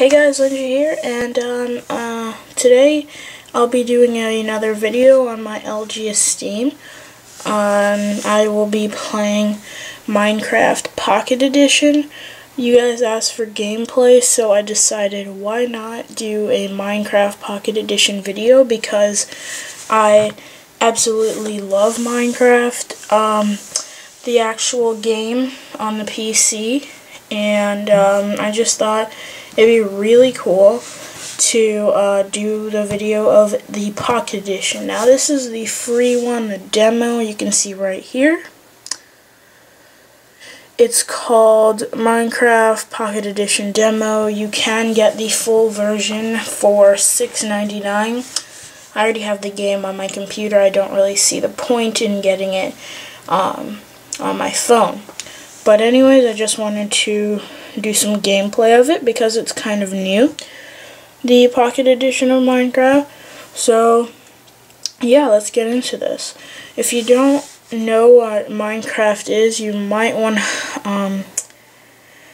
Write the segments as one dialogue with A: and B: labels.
A: Hey guys, Lindsay here, and um, uh, today I'll be doing a, another video on my LG Esteem. Um, I will be playing Minecraft Pocket Edition. You guys asked for gameplay, so I decided why not do a Minecraft Pocket Edition video because I absolutely love Minecraft. Um, the actual game on the PC, and um, I just thought it'd be really cool to uh, do the video of the Pocket Edition. Now this is the free one, the demo you can see right here. It's called Minecraft Pocket Edition Demo. You can get the full version for $6.99. I already have the game on my computer. I don't really see the point in getting it um, on my phone. But anyways, I just wanted to do some gameplay of it because it's kind of new. The Pocket Edition of Minecraft. So, yeah, let's get into this. If you don't know what Minecraft is, you might want to um,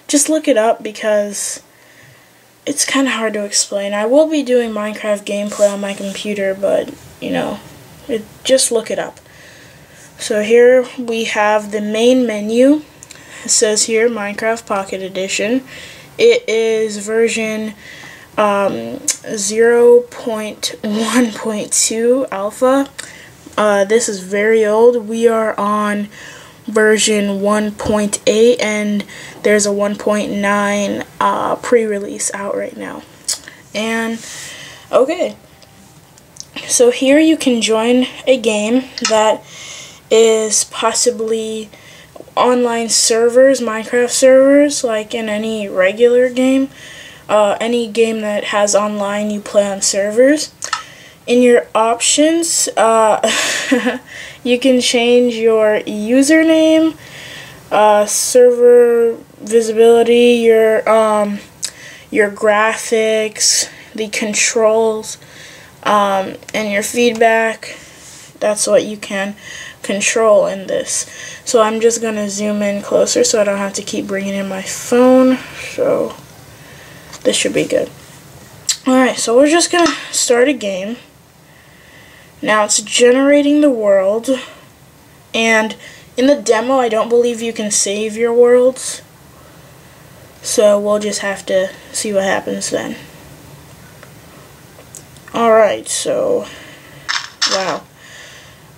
A: just look it up because it's kind of hard to explain. I will be doing Minecraft gameplay on my computer, but, you know, it, just look it up. So here we have the main menu. It says here Minecraft Pocket Edition. It is version um, 0.1.2 alpha. Uh, this is very old. We are on version 1.8 and there's a 1.9 uh, pre-release out right now. And okay, so here you can join a game that is possibly online servers, Minecraft servers, like in any regular game. Uh, any game that has online, you play on servers. In your options, uh, you can change your username, uh, server visibility, your um, your graphics, the controls, um, and your feedback. That's what you can control in this. So I'm just going to zoom in closer so I don't have to keep bringing in my phone. So this should be good. Alright, so we're just going to start a game. Now it's generating the world. And in the demo, I don't believe you can save your worlds. So we'll just have to see what happens then. Alright, so... Wow.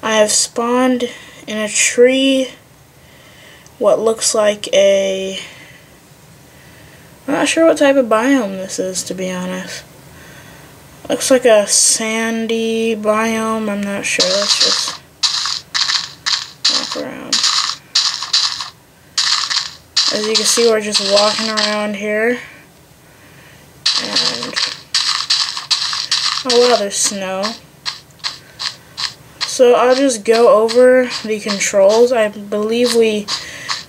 A: I have spawned in a tree what looks like a... I'm not sure what type of biome this is, to be honest. Looks like a sandy biome. I'm not sure. Let's just walk around. As you can see, we're just walking around here. And... Oh wow, there's snow. So I'll just go over the controls. I believe we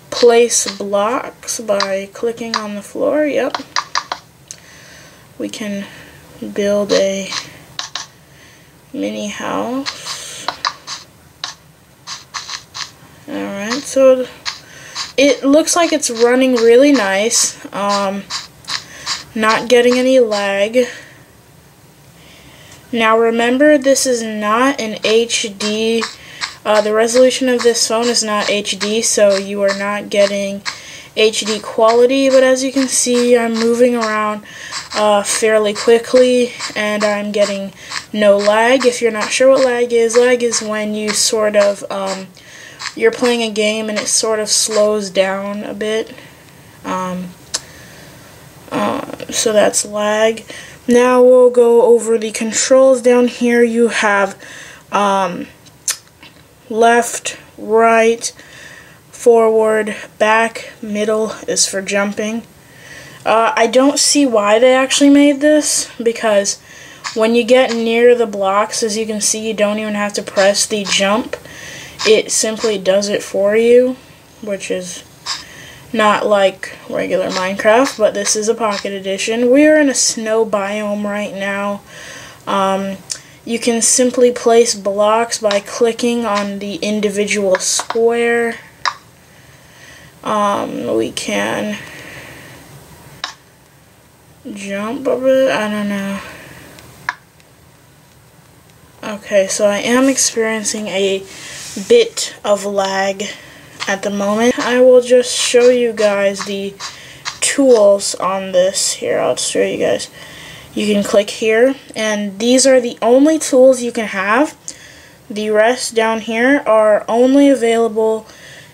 A: place blocks by clicking on the floor. Yep. We can build a mini house. Alright, so it looks like it's running really nice. Um, not getting any lag. Now remember, this is not an HD. Uh, the resolution of this phone is not HD, so you are not getting HD quality. But as you can see, I'm moving around uh, fairly quickly, and I'm getting no lag. If you're not sure what lag is, lag is when you sort of, um, you're playing a game and it sort of slows down a bit. Um, uh, so that's lag. Now we'll go over the controls. Down here you have um, left, right, forward, back, middle is for jumping. Uh, I don't see why they actually made this because when you get near the blocks, as you can see, you don't even have to press the jump. It simply does it for you, which is not like regular Minecraft, but this is a Pocket Edition. We are in a snow biome right now. Um, you can simply place blocks by clicking on the individual square. Um, we can jump a bit. I don't know. Okay, so I am experiencing a bit of lag at the moment. I will just show you guys the tools on this. Here, I'll show you guys. You can click here, and these are the only tools you can have. The rest down here are only available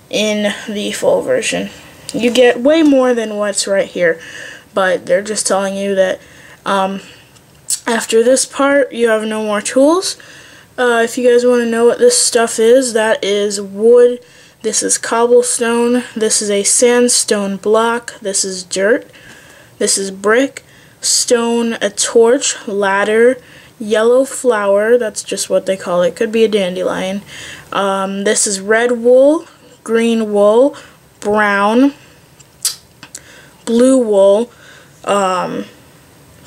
A: in the full version. You get way more than what's right here, but they're just telling you that um, after this part, you have no more tools. Uh, if you guys want to know what this stuff is, that is wood. This is cobblestone. This is a sandstone block. This is dirt. This is brick. Stone, a torch, ladder, yellow flower. That's just what they call it. Could be a dandelion. Um, this is red wool, green wool, brown, blue wool, um,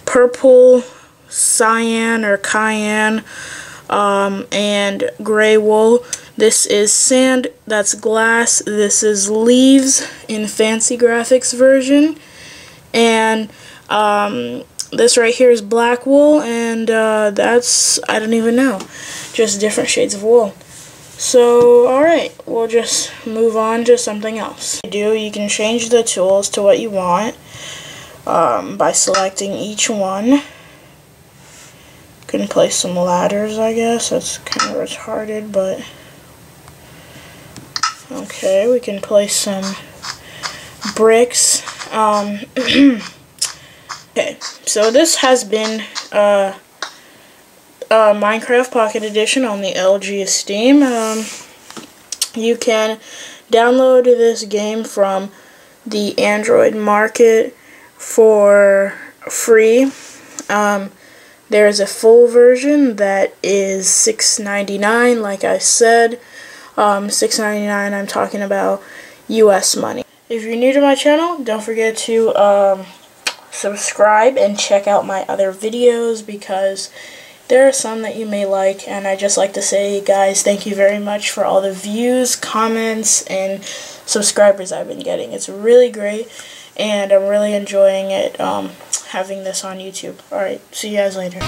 A: purple, cyan or cayenne, um, and gray wool. This is sand, that's glass, this is leaves in fancy graphics version, and um, this right here is black wool, and uh, that's, I don't even know, just different shades of wool. So, alright, we'll just move on to something else. You do, you can change the tools to what you want um, by selecting each one. Can place some ladders, I guess. That's kind of retarded, but... Okay, we can place some bricks. Um, okay, so this has been uh, Minecraft Pocket Edition on the LG Esteem. Um, you can download this game from the Android market for free. Um, there's a full version that is $6.99, like I said. Um, $6.99, I'm talking about US money. If you're new to my channel, don't forget to um, subscribe and check out my other videos because there are some that you may like and I just like to say guys thank you very much for all the views, comments, and subscribers I've been getting. It's really great and I'm really enjoying it um, having this on YouTube. Alright, see you guys later.